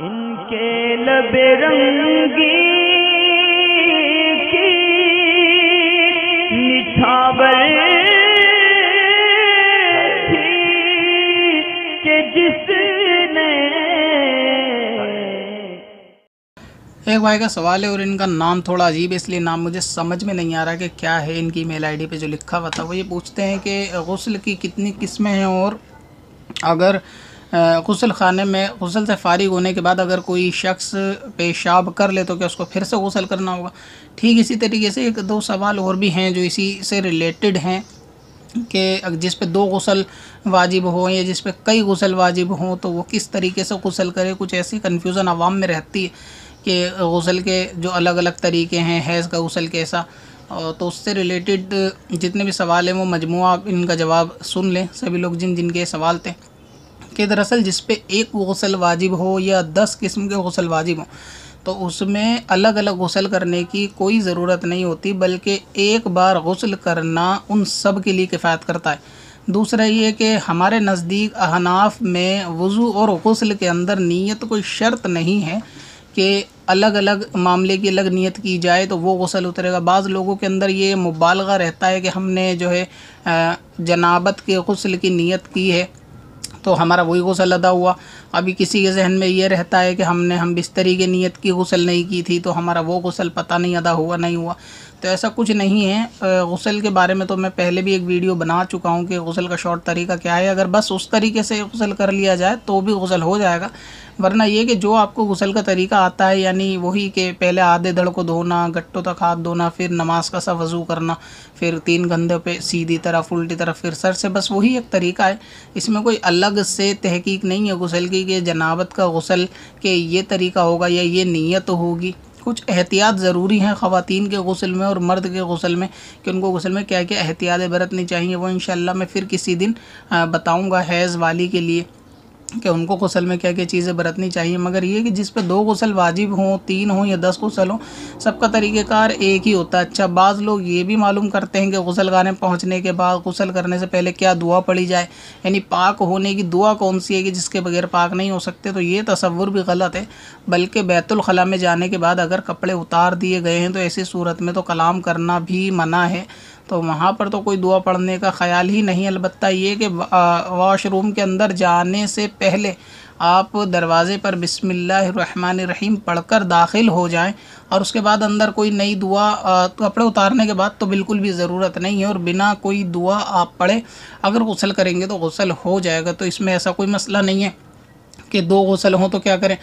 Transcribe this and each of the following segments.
ان کے لب رنگی کی نچھاور تھی کہ جس نے ایک بھائی کا سوال ہے اور ان کا نام تھوڑا عجیب ہے، اس لیے نام مجھے سمجھ میں نہیں آ رہا کہ کیا ہے ان کی میل آئی ڈی پہ جو لکھا ہوا تھا۔ وہ یہ پوچھتے ہیں کہ غسل کی کتنی قسمیں ہیں اور اگر غسل خانے میں غسل سے فارغ ہونے کے بعد اگر کوئی شخص پیشاب کر لے تو کیا اس کو پھر سے غسل کرنا ہوگا؟ ٹھیک اسی طریقے سے ایک دو سوال اور بھی ہیں جو اسی سے ریلیٹڈ ہیں کہ جس پہ دو غسل واجب ہوں یا جس پہ کئی غسل واجب ہوں تو وہ کس طریقے سے غسل کرے؟ کچھ ایسی کنفیوژن عوام میں رہتی ہے کہ غسل کے جو الگ الگ طریقے ہیں، حیض کا غسل کیسا؟ تو اس سے ریلیٹڈ جتنے بھی سوال ہیں وہ مجموعہ ان کا جواب سن لیں۔ سبھی لوگ جن جن کے سوال تھے۔ کہ دراصل جس پہ ایک غسل واجب ہو یا دس قسم کے غسل واجب ہوں، تو اس میں الگ الگ غسل کرنے کی کوئی ضرورت نہیں ہوتی، بلکہ ایک بار غسل کرنا ان سب کے لیے کفایت کرتا ہے۔ دوسرا یہ کہ ہمارے نزدیک احناف میں وضو اور غسل کے اندر نیت کوئی شرط نہیں ہے کہ الگ الگ معاملے کی الگ نیت کی جائے تو وہ غسل اترے گا۔ بعض لوگوں کے اندر یہ مبالغہ رہتا ہے کہ ہم نے جو ہے جنابت کے غسل کی نیت کی ہے۔ تو ہمارا وہی غسل ادا ہوا۔ ابھی کسی کے ذہن میں یہ رہتا ہے کہ ہم نے ہم بستری کی نیت کی غسل نہیں کی تھی تو ہمارا وہ غسل پتہ نہیں ادا ہوا، نہیں ہوا۔ تو ایسا کچھ نہیں ہے۔ غسل کے بارے میں تو میں پہلے بھی ایک ویڈیو بنا چکا ہوں کہ غسل کا شارٹ طریقہ کیا ہے۔ اگر بس اس طریقے سے غسل کر لیا جائے تو بھی غسل ہو جائے گا۔ ورنہ یہ کہ جو آپ کو غسل کا طریقہ آتا ہے یعنی وہی کہ پہلے آدھے دھڑ کو دھونا گٹوں تک ہاتھ دھونا، پھر نماز کا سا وضو کرنا، پھر تین گندے پہ سیدھی طرف، الٹی طرف، پھر سر سے، بس وہی ایک طریقہ ہے۔ اس میں کوئی الگ سے تحقیق نہیں ہے غسل کی کہ جنابت کا غسل کہ یہ طریقہ ہوگا یا یہ نیت ہوگی۔ کچھ احتیاط ضروری ہیں خواتین کے غسل میں اور مرد کے غسل میں کہ ان کو غسل میں کیا کیا احتیاطیں برتنی چاہیے، وہ انشاءاللہ میں پھر کسی دن بتاؤں گا حیض والی کے لیے۔ کہ ان کو غسل میں کیا کیا چیزیں برتنی چاہیے، مگر یہ کہ جس پہ دو غسل واجب ہوں، تین ہوں یا دس غسل ہوں، سب کا طریقہ کار ایک ہی ہوتا ہے۔ اچھا بعض لوگ یہ بھی معلوم کرتے ہیں کہ غسل خانے پہنچنے کے بعد، غسل کرنے سے پہلے کیا دعا پڑی جائے؟ یعنی پاک ہونے کی دعا کون سی ہے کہ جس کے بغیر پاک نہیں ہو سکتے؟ تو یہ تصور بھی غلط ہے۔ بلکہ بیت الخلاء میں جانے کے بعد اگر کپڑے اتار دیے گئے ہیں تو ایسی صورت میں تو کلام کرنا بھی منع ہے۔ تو وہاں پر تو کوئی دعا پڑھنے کا خیال ہی نہیں، البتہ یہ کہ واش روم کے اندر جانے سے پہلے آپ دروازے پر بسم اللہ الرحمن الرحیم پڑھ کر داخل ہو جائیں اور اس کے بعد اندر کوئی نئی دعا کپڑے اتارنے کے بعد تو بالکل بھی ضرورت نہیں ہے اور بنا کوئی دعا آپ پڑھیں۔ اگر غسل کریں گے تو غسل ہو جائے گا، تو اس میں ایسا کوئی مسئلہ نہیں ہے کہ دو غسل ہوں تو کیا کریں؟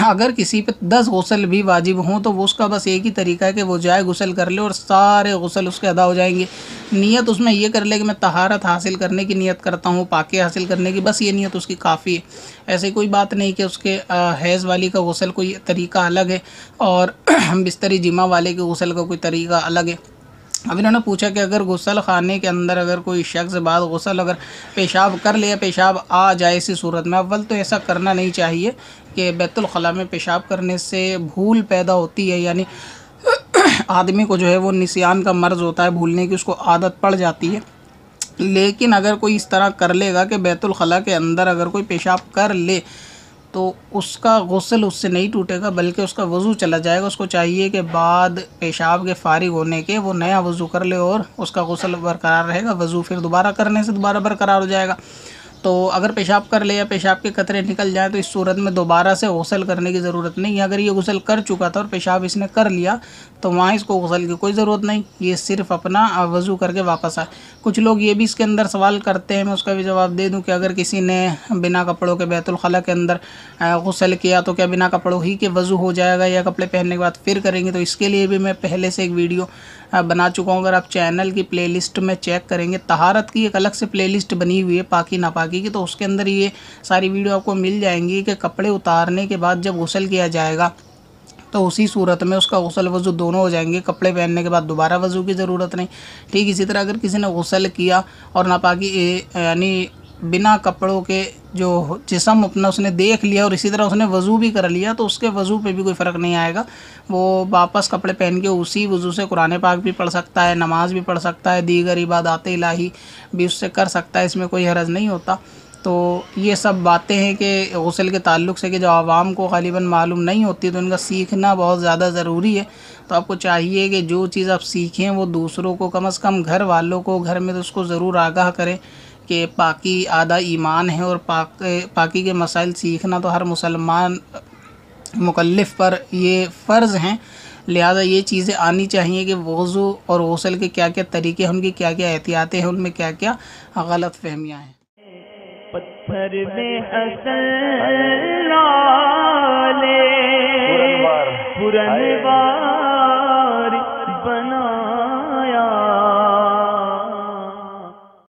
اگر کسی پہ دس غسل بھی واجب ہوں تو وہ اس کا بس ایک ہی طریقہ ہے کہ وہ جائے غسل کر لے اور سارے غسل اس کے ادا ہو جائیں گے۔ نیت اس میں یہ کر لے کہ میں تہارت حاصل کرنے کی نیت کرتا ہوں، پاکے حاصل کرنے کی، بس یہ نیت اس کی کافی ہے۔ ایسی کوئی بات نہیں کہ اس کے حیض والی کا غسل کوئی طریقہ الگ ہے اور بستری جمعہ والے کے غسل کا کوئی طریقہ الگ ہے۔ اب انہوں نے پوچھا کہ اگر غسل خانے کے اندر اگر کوئی شخص بعد غسل اگر پیشاب کر لے پیشاب آ جائے اسی صورت میں، اول تو ایسا کرنا نہیں چاہیے کہ بیت الخلاء میں پیشاب کرنے سے بھول پیدا ہوتی ہے یعنی آدمی کو جو ہے وہ نسیان کا مرض ہوتا ہے، بھولنے کی اس کو عادت پڑ جاتی ہے۔ لیکن اگر کوئی اس طرح کر لے گا کہ بیت الخلاء کے اندر اگر کوئی پیشاب کر لے تو اس کا غسل اس سے نہیں ٹوٹے گا، بلکہ اس کا وضو چلا جائے گا۔ اس کو چاہیے کہ بعد پیشاب کے فارغ ہونے کے وہ نیا وضو کر لے اور اس کا غسل برقرار رہے گا، وضو پھر دوبارہ کرنے سے دوبارہ برقرار ہو جائے گا۔ تو اگر پیشاب کر لے یا پیشاب کے قطرے نکل جائیں تو اس صورت میں دوبارہ سے غسل کرنے کی ضرورت نہیں ہے۔ اگر یہ غسل کر چکا تھا اور پیشاب اس نے کر لیا تو وہاں اس کو غسل کی کوئی ضرورت نہیں۔ یہ صرف اپنا وضو کر کے واپس آئے۔ کچھ لوگ یہ بھی اس کے اندر سوال کرتے ہیں، میں اس کا بھی جواب دے دوں کہ اگر کسی نے بنا کپڑوں کے بیت الخلاء کے اندر غسل کیا تو کیا بنا کپڑوں ہی کے وضو ہو جائے گا یا کپڑے پہننے کے بعد پھر کریں گے؟ تو اس کے لیے بھی میں پہلے سے ایک ویڈیو بنا چکا ہوں۔ اگر آپ چینل کی پلے لسٹ میں چیک کریں گے، طہارت کی ایک الگ سے پلے لسٹ بنی ہوئی ہے پاکی ناپاکی کی، تو اس کے اندر یہ ساری ویڈیو آپ کو مل جائیں گی کہ کپڑے اتارنے کے بعد جب غسل کیا جائے گا، تو اسی صورت میں اس کا غسل وضو دونوں ہو جائیں گے۔ کپڑے پہننے کے بعد دوبارہ وضو کی ضرورت نہیں۔ ٹھیک، اسی طرح اگر کسی نے غسل کیا اور ناپاکی یعنی بنا کپڑوں کے جو جسم اپنا اس نے دیکھ لیا اور اسی طرح اس نے وضو بھی کر لیا، تو اس کے وضو پہ بھی کوئی فرق نہیں آئے گا۔ وہ واپس کپڑے پہن کے اسی وضو سے قرآن پاک بھی پڑھ سکتا ہے، نماز بھی پڑھ سکتا ہے، دیگر عبادات الہی بھی اس سے کر سکتا ہے، اس میں کوئی حرض نہیں ہوتا۔ تو یہ سب باتیں ہیں کہ غسل کے تعلق سے کہ جو عوام کو غالباً معلوم نہیں ہوتی، تو ان کا سیکھنا بہت زیادہ ضروری ہے۔ تو آپ کو چاہیے کہ جو چیز آپ سیکھیں وہ دوسروں کو کم از کم گھر والوں کو، گھر میں تو اس کو ضرور آگاہ کریں۔ کہ پاکی آدھا ایمان ہے اور پاک پاکی کے مسائل سیکھنا تو ہر مسلمان مکلف پر یہ فرض ہیں۔ لہٰذا یہ چیزیں آنی چاہیے کہ وضو اور غسل کے کیا کیا طریقے ہیں ان کی کیا کیا احتیاطیں ہیں، ان میں کیا کیا غلط فہمیاں ہیں۔ پتھر میں